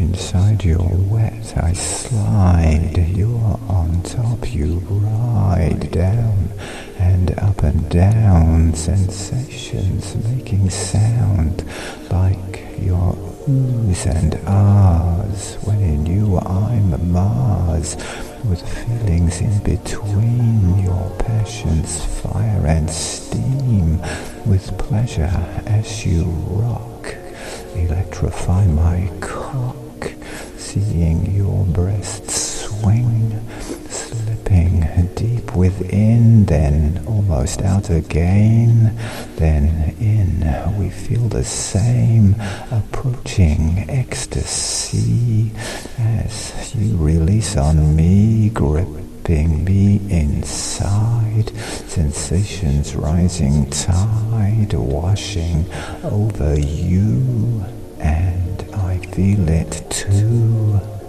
Inside your wet I slide, you're on top, you ride down and up and down, sensations making sound like your oohs and ahs. When in you I'm Mars, with feelings in between your passions, fire and steam, with pleasure as you rock, electrify my cock seeing your breasts swing, slipping deep within, then almost out again, then in. We feel the same approaching ecstasy as you release on me, gripping me inside, sensations rising tide, washing over you feel it too.